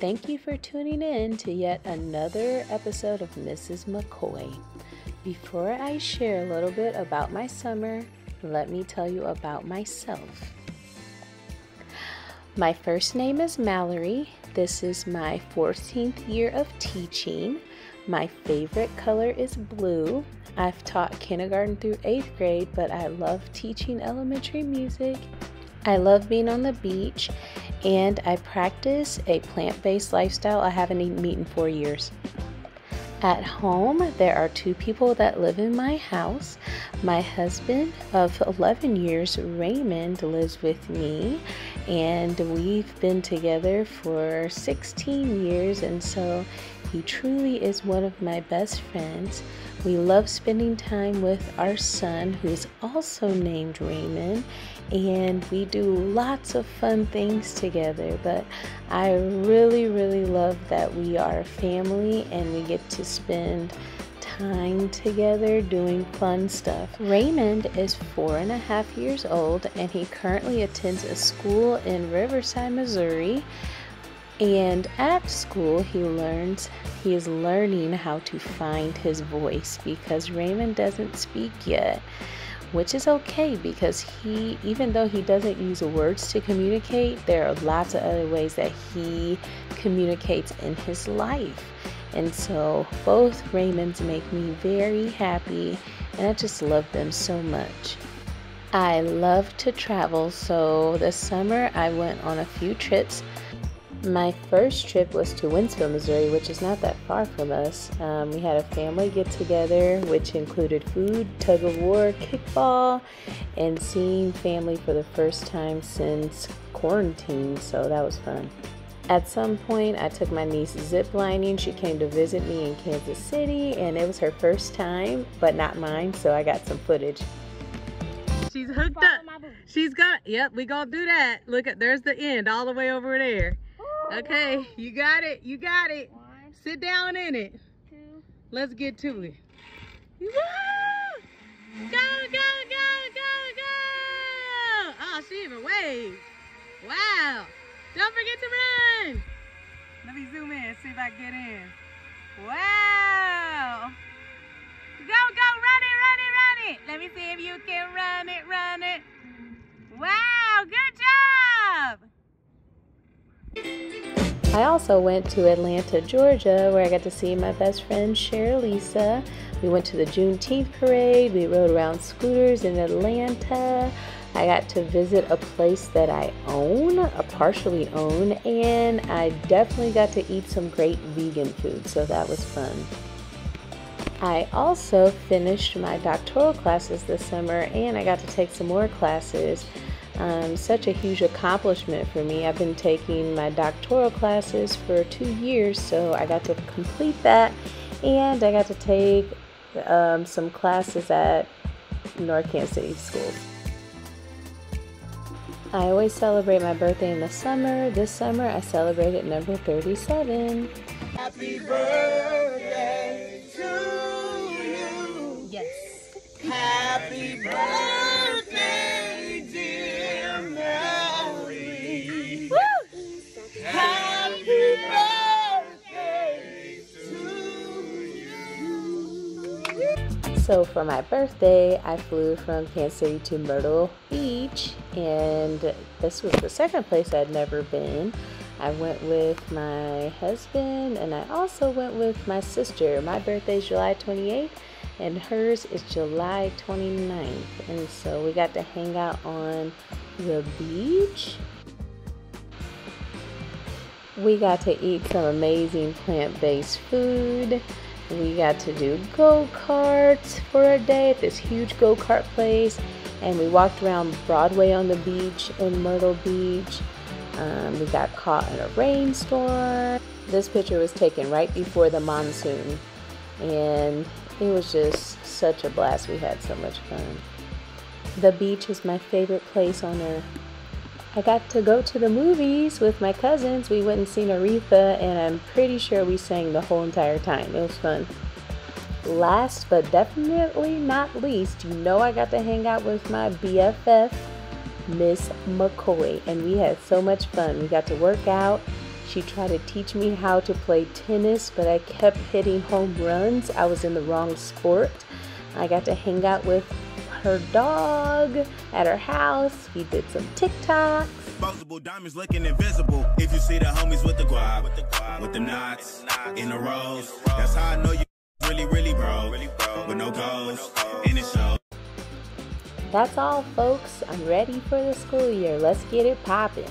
Thank you for tuning in to yet another episode of Mrs. McCoy. Before I share a little bit about my summer, let me tell you about myself. My first name is Mallory. This is my 14th year of teaching. My favorite color is blue. I've taught kindergarten through eighth grade, but I love teaching elementary music. I love being on the beach, and I practice a plant based lifestyle. I haven't eaten meat in four years. At home, there are two people that live in my house. My husband of 11 years, Raymond, lives with me, and we've been together for 16 years, and so he truly is one of my best friends. We love spending time with our son, who's also named Raymond, and we do lots of fun things together. But I really, really love that we are a family and we get to spend time together doing fun stuff. Raymond is four and a half years old and he currently attends a school in Riverside, Missouri. And at school, he learns, he is learning how to find his voice because Raymond doesn't speak yet which is okay because he, even though he doesn't use words to communicate, there are lots of other ways that he communicates in his life. And so both Raymonds make me very happy, and I just love them so much. I love to travel, so this summer I went on a few trips my first trip was to Wentzville, Missouri, which is not that far from us. Um, we had a family get together, which included food, tug of war, kickball, and seeing family for the first time since quarantine, so that was fun. At some point, I took my niece ziplining. She came to visit me in Kansas City, and it was her first time, but not mine, so I got some footage. She's hooked up. She's got, yep, we gonna do that. Look at, there's the end all the way over there. Okay, you got it. You got it. Sit down in it. Let's get to it. Go, go, go, go, go! Oh, she even waved. Wow. Don't forget to run. Let me zoom in, see if I get in. Wow. Go, go, run it, run it, run it. Let me see if you can run it, run it. Wow, good job. I also went to Atlanta, Georgia, where I got to see my best friend Lisa. We went to the Juneteenth parade. We rode around scooters in Atlanta. I got to visit a place that I own, a partially own, and I definitely got to eat some great vegan food, so that was fun. I also finished my doctoral classes this summer and I got to take some more classes um, such a huge accomplishment for me. I've been taking my doctoral classes for two years, so I got to complete that, and I got to take um, some classes at North Kansas City Schools. I always celebrate my birthday in the summer. This summer I celebrate celebrated number 37. Happy birthday to you. Yes. Happy birthday. So for my birthday, I flew from Kansas City to Myrtle Beach, and this was the second place I'd never been. I went with my husband, and I also went with my sister. My birthday is July 28th, and hers is July 29th. And so we got to hang out on the beach. We got to eat some amazing plant based food. We got to do go karts for a day at this huge go kart place, and we walked around Broadway on the beach in Myrtle Beach. Um, we got caught in a rainstorm. This picture was taken right before the monsoon, and it was just such a blast. We had so much fun. The beach is my favorite place on earth. I got to go to the movies with my cousins. We went and seen Aretha, and I'm pretty sure we sang the whole entire time. It was fun. Last but definitely not least, you know I got to hang out with my BFF, Miss McCoy, and we had so much fun. We got to work out. She tried to teach me how to play tennis, but I kept hitting home runs. I was in the wrong sport. I got to hang out with her dog at her house. We did some TikToks. Disposable diamonds looking invisible. If you see the homies with the guap, with the knots in the rows, that's how I know you really, really bro. With no goals in the show. That's all, folks. I'm ready for the school year. Let's get it popping.